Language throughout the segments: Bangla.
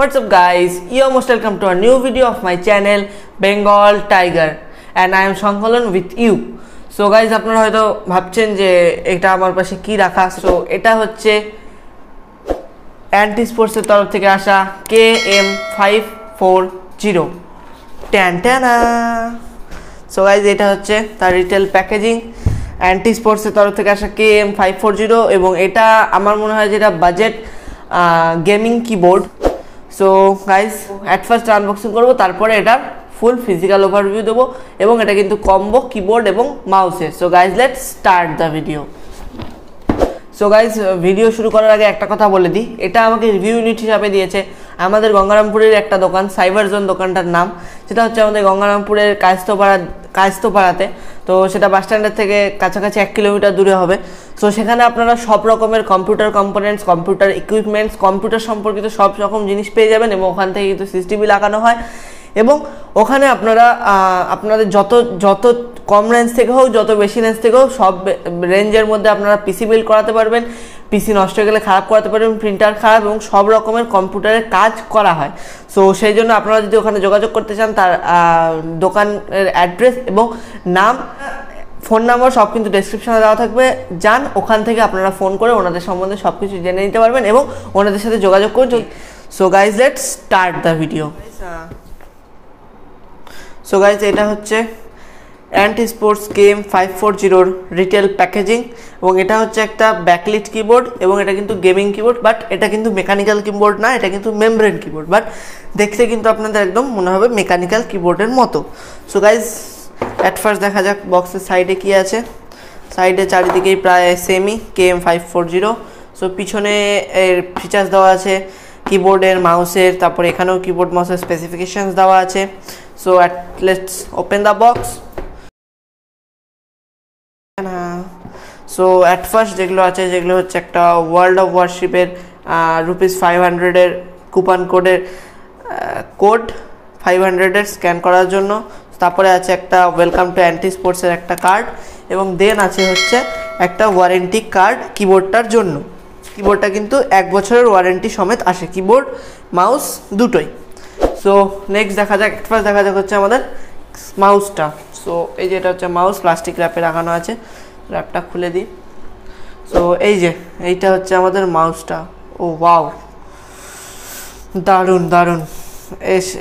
What's up, guys? You're most welcome to a new video of my channel, Bengal Tiger. And I am Shankalan with you. So guys আপনারা হয়তো ভাবছেন যে এটা আমার পাশে কি রাখা? সো এটা হচ্ছে অ্যান্টি স্পোর্টসের তরফ থেকে আসা K M five four zero tan, ট্যানা। সো গাইজ এটা হচ্ছে তার রিটেল প্যাকেজিং অ্যান্টি স্পোর্টসের তরফ থেকে আসা K M five four zero এবং এটা আমার মনে হয় যেটা budget gaming keyboard so guys at first unboxing করব, তারপরে এটার ফুল ফিজিক্যাল ওভারভিউ দেবো এবং এটা কিন্তু কম্বো কিবোর্ড এবং মাউসের so guys let start the video so guys video শুরু করার আগে একটা কথা বলে দিই। এটা আমাকে রিভিউ ইউনিট হিসাবে দিয়েছে। আমাদের গঙ্গারামপুরের একটা দোকান সাইবার জোন দোকানটার নাম। সেটা হচ্ছে আমাদের গঙ্গারামপুরের কায়স্তপাড়া কায়স্তপাড়াতে তো, সেটা বাস স্ট্যান্ডের থেকে কাছাকাছি এক কিলোমিটার দূরে হবে। সো সেখানে আপনারা সব রকমের computer components computer equipments computer সম্পর্কিত সব রকম জিনিস পেয়ে যাবেন এবং ওখান থেকে কিন্তু সিসিটিভি লাগানো হয়। এবং ওখানে আপনারা আপনাদের যত যত কম রেঞ্জ থেকে হোক, যত বেশি রেঞ্জ থেকে হোক, সব রেঞ্জের মধ্যে আপনারা পিসি বিল্ড করাতে পারবেন। পিসি নষ্ট হয়ে গেলে খারাপ করাতে পারবেন প্রিন্টার খারাপ এবং সব রকমের কম্পিউটারের কাজ করা হয়। সো সেই জন্য আপনারা যদি ওখানে যোগাযোগ করতে চান, তার দোকানের অ্যাড্রেস এবং নাম ফোন নাম্বার সব কিন্তু ডেসক্রিপশনে দেওয়া থাকবে। যান, ওখান থেকে আপনারা ফোন করে ওনাদের সম্বন্ধে সব কিছু জেনে নিতে পারবেন এবং ওনাদের সাথে যোগাযোগ করুন। So guys let start the video so guys এটা হচ্ছে anti sports game five four জিরোর রিটেল প্যাকেজিং এবং এটা হচ্ছে একটা ব্যাকলিট কিবোর্ড এবং এটা কিন্তু গেমিং কিবোর্ড বাট এটা কিন্তু মেকানিক্যাল কিবোর্ড না, এটা কিন্তু মেমব্রেন কিবোর্ড বাট দেখতে কিন্তু আপনাদের একদম মনে হবে মেকানিক্যাল কিবোর্ডের মতো। সো গাইজ অ্যাট ফার্স্ট দেখা যাক বক্সের সাইডে কী আছে। সাইডে চারিদিকেই প্রায় সেমই K M five four zero so পিছনে এর ফিচার্স দেওয়া আছে কিবোর্ডের মাউসের তারপর এখানেও কিবোর্ড মাউসের স্পেসিফিকেশানস দেওয়া আছে। So at let's open the box so at first যেগুলো আছে, যেগুলো হচ্ছে একটা ওয়ার্ল্ড অফ ওয়ারশিপের রুপিস ফাইভ হান্ড্রেডের কুপন কোডের কোড ফাইভ হান্ড্রেডের স্ক্যান করার জন্য। তারপরে আছে একটা ওয়েলকাম টু অ্যান্টি স্পোর্টসের একটা কার্ড এবং দেন আছে হচ্ছে একটা ওয়ারেন্টি কার্ড কিবোর্ডটার জন্য। কিবোর্ডটা কিন্তু এক বছরের ওয়ারেন্টি সমেত আসে কিবোর্ড মাউস দুটোই। সো নেক্সট দেখা যাক ফার্স্ট দেখা যাক হচ্ছে আমাদের মাউসটা সো এই যে এটা হচ্ছে মাউস প্লাস্টিক র্যাপে লাগানো আছে। র্যাপটা খুলে দিই। সো এই যে, এইটা হচ্ছে আমাদের মাউসটা ও ওয়াও দারুণ দারুণ।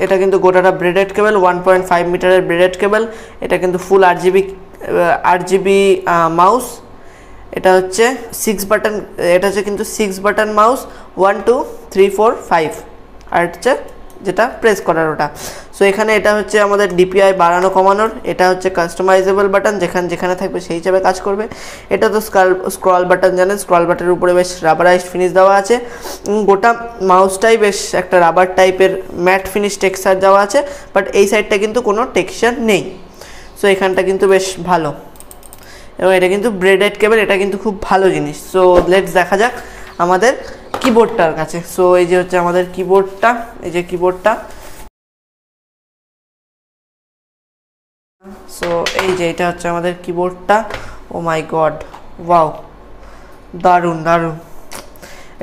এটা কিন্তু গোটাটা braided cable one point five মিটারের ব্রেডেড কেবল এটা কিন্তু full R GB R GB mouse এটা হচ্ছে সিক্স বাটন এটা হচ্ছে কিন্তু six button mouse one two three four five আর হচ্ছে যেটা প্রেস করার ওটা। সো এখানে এটা হচ্ছে আমাদের ডিপিআই বাড়ানো, কমানোর। এটা হচ্ছে কাস্টমাইজেবল বাটন যেখানে যেখানে থাকবে সেই হিসাবে কাজ করবে। এটা তো স্ক্রল স্ক্রল বাটন জানেন? স্ক্রল বাটনের উপরে বেশ রাবারাইজড ফিনিশ দেওয়া আছে। গোটা মাউসটাই বেশ একটা রাবার টাইপের ম্যাট ফিনিশ টেক্সচার দেওয়া আছে। বাট এই সাইডটা কিন্তু কোনো টেক্সচার নেই। সো এখানটা কিন্তু বেশ ভালো। এবং এটা কিন্তু ব্রেডেড কেবল এটা কিন্তু খুব ভালো জিনিস। সো লেটস দেখা যাক আমাদের কিবোর্ডটার কাছে সো এই যে হচ্ছে আমাদের কিবোর্ডটা এই যে কিবোর্ডটা সো এই যে এটা হচ্ছে আমাদের কিবোর্ডটা ও মাই গড ওয়াও দারুণ দারুণ।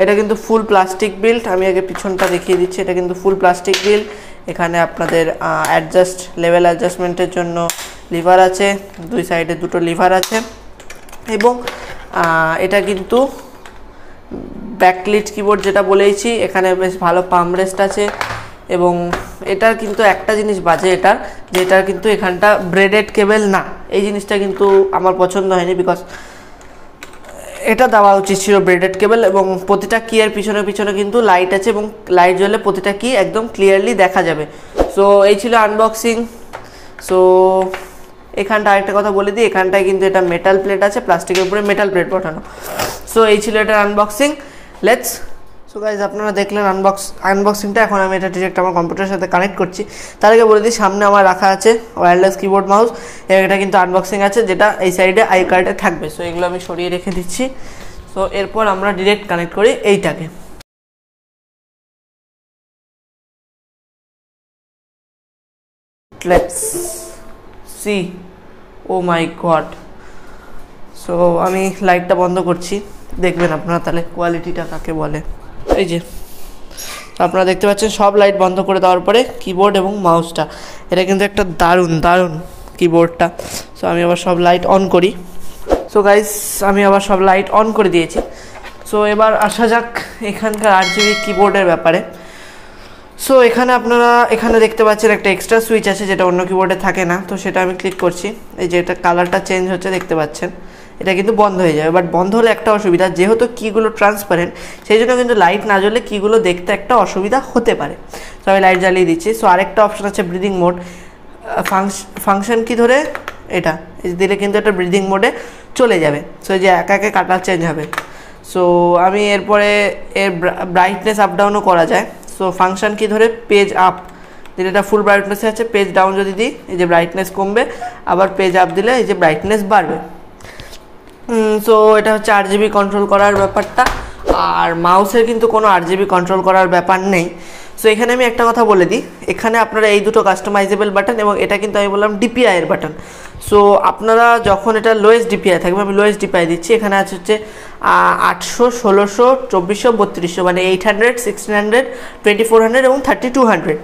এটা কিন্তু ফুল প্লাস্টিক বিল্ড আমি আগে পিছনটা দেখিয়ে দিচ্ছি, এটা কিন্তু ফুল প্লাস্টিক বিল্ড এখানে আপনাদের অ্যাডজাস্ট লেভেল অ্যাডজাস্টমেন্টের জন্য লিভার আছে। দুই সাইডে দুটো লিভার আছে। এবং এটা কিন্তু ব্যাকলিট কিবোর্ড যেটা বলেইছি, এখানে বেশ ভালো পাম রেস্ট আছে এবং এটার কিন্তু একটা জিনিস বাজে এটার, যে এটার কিন্তু এখানটা ব্রেডেড কেবেল না। এই জিনিসটা কিন্তু আমার পছন্দ হয়নি বিকজ এটা দেওয়া উচিত ছিল ব্রেডেড কেবল এবং প্রতিটা কি এর পিছনে পিছনে কিন্তু লাইট আছে এবং লাইট জ্বলে প্রতিটা কি একদম ক্লিয়ারলি দেখা যাবে। সো এই ছিল আনবক্সিং সো এখানটা আরেকটা কথা বলে দিই, এখানটায় কিন্তু এটা মেটাল প্লেট আছে প্লাস্টিকের উপরে মেটাল প্লেট পাঠানো সো এই ছিল এটার আনবক্সিং লেটস সো গাইজ আপনারা দেখলেন আনবক্স আনবক্সিংটা এখন আমি এটা ডিরেক্ট আমার কম্পিউটারের সাথে কানেক্ট করছি। তার আগে বলে দিই, সামনে আমার রাখা আছে ওয়্যারলেস কিবোর্ড মাউস এটা কিন্তু আনবক্সিং আছে, যেটা এই সাইডে আই কার্ডে থাকবে। সো এগুলো আমি সরিয়ে রেখে দিচ্ছি। সো এরপর আমরা ডিরেক্ট কানেক্ট করি এইটাকে। Let's see oh my God so আমি লাইটটা বন্ধ করছি। দেখবেন আপনারা তাহলে কোয়ালিটিটা কাকে বলে? এই যে, আপনারা দেখতে পাচ্ছেন সব লাইট বন্ধ করে দেওয়ার পরে কিবোর্ড এবং মাউসটা এটা কিন্তু একটা দারুণ দারুণ কিবোর্ডটা সো আমি আবার সব লাইট অন করি। সো গাইস আমি আবার সব লাইট অন করে দিয়েছি। সো এবার আসা যাক এখানকার আট জিবি কিবোর্ডের ব্যাপারে। সো এখানে আপনারা, এখানে দেখতে পাচ্ছেন একটা এক্সট্রা সুইচ আছে, যেটা অন্য কিবোর্ডে থাকে না। তো সেটা আমি ক্লিক করছি। এই যে, এটা কালারটা চেঞ্জ হচ্ছে, দেখতে পাচ্ছেন। এটা কিন্তু বন্ধ হয়ে যাবে। বাট বন্ধ হলে একটা অসুবিধা, যেহেতু কীগুলো ট্রান্সপারেন্ট সেই জন্য কিন্তু লাইট না জ্বললে কীগুলো দেখতে একটা অসুবিধা হতে পারে। সো আমি লাইট জ্বালিয়ে দিচ্ছি। সো আরেকটা অপশন আছে ব্রিদিং মোড ফাংশন কি ধরে? এটা। দিলে কিন্তু এটা ব্রিদিং মোডে চলে যাবে। সো যে একা একে কাটার চেঞ্জ হবে। সো আমি এরপরে এর ব্রাইটনেস আপ ডাউনও করা যায়। সো ফাংশন কি ধরে? পেজ আপ দিলে এটা ফুল ব্রাইটনেসে আছে। পেজ ডাউন যদি দিই, এই যে ব্রাইটনেস কমবে, আবার পেজ আপ দিলে এই যে ব্রাইটনেস বাড়বে। সো এটা হচ্ছে আট জিবি কন্ট্রোল করার ব্যাপারটা। আর মাউসের কিন্তু কোনো আট জিবি কন্ট্রোল করার ব্যাপার নেই। সো এখানে আমি একটা কথা বলে দিই। এখানে আপনারা এই দুটো কাস্টমাইজেবল বাটন এবং এটা কিন্তু আমি বললাম ডিপিআই এর বাটন সো আপনারা যখন এটা লোয়েস্ট ডিপিআই থাকবে, আমি লোয়েস্ট ডিপিআই দিচ্ছি। এখানে আছে হচ্ছে আটশো, ষোলোশো, চব্বিশশো, বত্রিশশো মানে eight hundred sixteen hundred twenty four hundred এবং thirty two hundred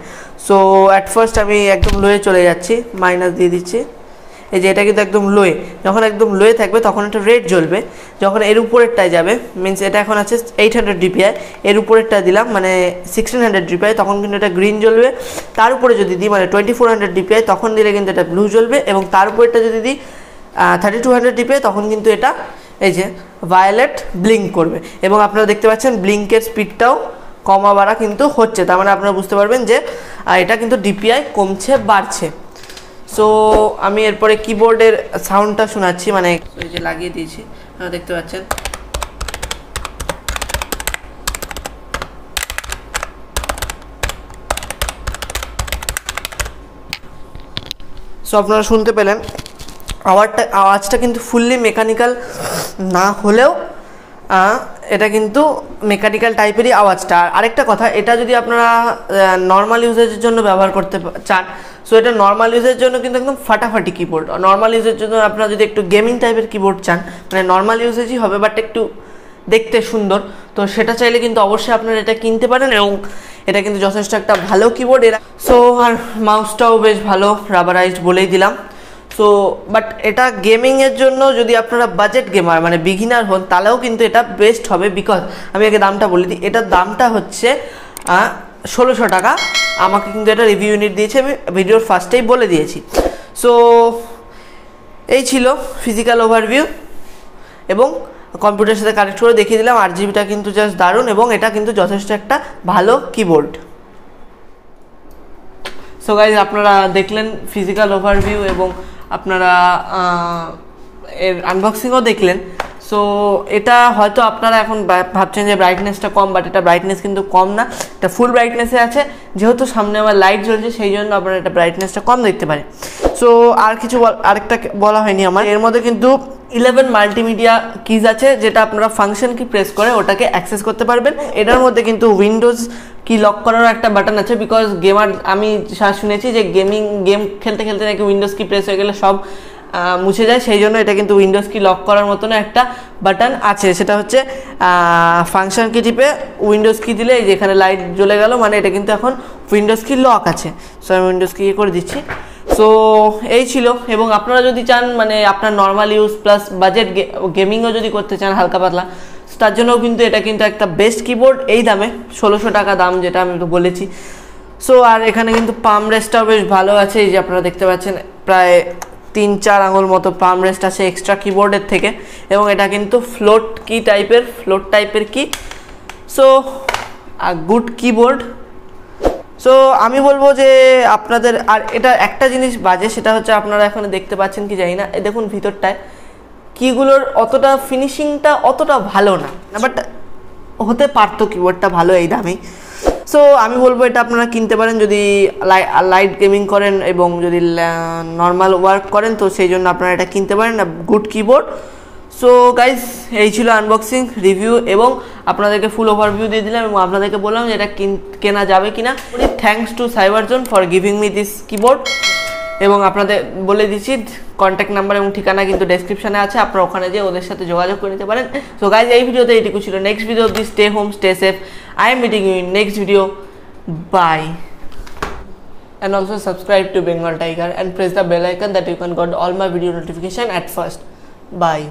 so at first আমি একদম লোয়ে চলে যাচ্ছি মাইনাস দিয়ে দিচ্ছি। এই যে এটা কিন্তু একদম লোয়ে। যখন একদম লোয়ে থাকবে, তখন এটা রেড জ্বলবে। যখন এর উপরেরটায় যাবে মিনস এটা এখন আছে এইট হান্ড্রেড ডিপিআই এর উপরেরটা দিলাম মানে সিক্সটিন হান্ড্রেড ডিপিআই তখন কিন্তু এটা গ্রিন জ্বলবে। তার উপরে যদি দিই মানে টোয়েন্টি ফোর হান্ড্রেড ডিপিআই তখন দিলে কিন্তু এটা ব্লু জ্বলবে এবং তার উপরেরটা যদি দিই থার্টি টু হান্ড্রেড ডিপিআই তখন কিন্তু এটা এই যে ভায়োলেট ব্লিঙ্ক করবে। এবং আপনারা দেখতে পাচ্ছেন ব্লিঙ্কের স্পিডটাও কমা বাড়া কিন্তু হচ্ছে। তার মানে আপনারা বুঝতে পারবেন যে এটা কিন্তু ডিপিআই কমছে, বাড়ছে। সো আমি এরপরে কিবোর্ডের সাউন্ডটা শোনাচ্ছি মানে এই যে লাগিয়ে দিয়েছি দেখতে পাচ্ছেন। সো আপনারা শুনতে পেলেন, আওয়াজটা আওয়াজটা কিন্তু ফুললি মেকানিক্যাল না হলেও এটা কিন্তু মেকানিক্যাল টাইপেরই আওয়াজটা। আর আরেকটা কথা, এটা যদি আপনারা নর্মাল ইউজেজের জন্য ব্যবহার করতে চান সো এটা নর্মাল ইউজের জন্য কিন্তু একদম ফাটাফাটি কিবোর্ড নর্মাল ইউজের জন্য আপনারা যদি একটু গেমিং টাইপের কিবোর্ড চান মানে নর্মাল ইউজেজই হবে বাট একটু দেখতে সুন্দর। তো সেটা চাইলে কিন্তু অবশ্যই আপনারা এটা কিনতে পারেন এবং এটা কিন্তু যথেষ্ট একটা ভালো কিবোর্ড এরা সো আর মাউসটাও বেশ ভালো রাবারাইজড বলেই দিলাম। সো বাট এটা গেমিংয়ের জন্য যদি আপনারা বাজেট গেমার মানে বিগিনার হন, তাহলেও কিন্তু এটা বেস্ট হবে বিকজ আমি আগে দামটা বলে দিই। এটার দামটা হচ্ছে ষোলোশো টাকা। আমাকে কিন্তু এটা রিভিউ ইউনিট দিয়েছে, আমি ভিডিওর ফার্স্টেই বলে দিয়েছি। সো এই ছিল ফিজিক্যাল ওভারভিউ এবং কম্পিউটারের সাথে কানেক্ট করে দেখিয়ে দিলাম আর জিবিটা কিন্তু জাস্ট দারুণ এবং এটা কিন্তু যথেষ্ট একটা ভালো কিবোর্ড সো গাইজ আপনারা দেখলেন ফিজিক্যাল ওভারভিউ এবং আপনারা এর আনবক্সিংও দেখলেন। সো এটা হয়তো আপনারা এখন ভাবছেন যে ব্রাইটনেসটা কম বাট এটা ব্রাইটনেস কিন্তু কম না। এটা ফুল ব্রাইটনেসে আছে। যেহেতু সামনে আমার লাইট জ্বলছে, সেই জন্য আপনারা এটা ব্রাইটনেসটা কম দেখতে পারে সো আর কিছু আরেকটা বলা হয়নি আমার। এর মধ্যে কিন্তু ইলেভেন মাল্টিমিডিয়া কিজ আছে, যেটা আপনারা ফাংশন কি প্রেস করে ওটাকে অ্যাক্সেস করতে পারবেন। এটার মধ্যে কিন্তু উইন্ডোজ কি লক করারও একটা বাটন আছে বিকজ গেমার আমি শুনেছি যে গেমিং গেম খেলতে খেলতে নাকি উইন্ডোজ কি প্রেস হয়ে গেলে সব মুছে যায়। সেই জন্য এটা কিন্তু উইন্ডোজ কি লক করার মতন একটা বাটন আছে। সেটা হচ্ছে ফাংশন কি টিপে উইন্ডোজ কি দিলে এই যেখানে লাইট জ্বলে গেল মানে এটা কিন্তু এখন উইন্ডোজ কি লক আছে। সো আমি উইন্ডোজ কি করে দিচ্ছি। সো এই ছিল। এবং আপনারা যদি চান মানে আপনার নর্মাল ইউজ প্লাস বাজেট গেমিংও যদি করতে চান হালকা পাতলা তার জন্যও কিন্তু এটা কিন্তু একটা বেস্ট কিবোর্ড এই দামে, ষোলোশো টাকা দাম যেটা আমি তো বলেছি। সো আর এখানে কিন্তু পাম রেস্টটাও বেশ ভালো আছে। এই যে আপনারা দেখতে পাচ্ছেন, প্রায় তিন চার আঙুল মতো পাম রেস্ট আছে এক্সট্রা কিবোর্ডের থেকে এবং এটা কিন্তু ফ্লোট কি টাইপের ফ্লোট টাইপের কি সো গুড কিবোর্ড সো আমি বলব যে আপনাদের, আর এটা একটা জিনিস বাজে, সেটা হচ্ছে আপনারা এখন দেখতে পাচ্ছেন কি জানি না। দেখুন ভিতরটায়। কিগুলোর অতটা ফিনিশিংটা অতটা ভালো না। বাট হতে পারতো কিবোর্ডটা ভালো এই দামেই। সো আমি বলব এটা আপনারা কিনতে পারেন যদি লাইট গেমিং করেন এবং যদি নর্মাল ওয়ার্ক করেন, তো সেই জন্য আপনারা এটা কিনতে পারেন গুড কিবোর্ড সো গাইজ এই ছিল আনবক্সিং রিভিউ এবং আপনাদেরকে ফুল ওভারভিউ দিয়ে দিলাম এবং আপনাদেরকে বললাম যে এটা কেনা যাবে কিনা। Thanks to Cyberzone for giving me this keyboard এবং আপনাদের বলে দিচ্ছি কন্ট্যাক্ট নাম্বার এবং ঠিকানা কিন্তু ডেসক্রিপশানে আছে, আপনারা ওখানে যেয়ে ওদের সাথে যোগাযোগ করে নিতে পারেন। সো গাইজ এই ভিডিওতে এইটুকু ছিল। Next video the stay home stay safe I am meeting you in next video bye and also subscribe to Bengal Tiger and press the bell icon that you can get all my video notification at first. Bye.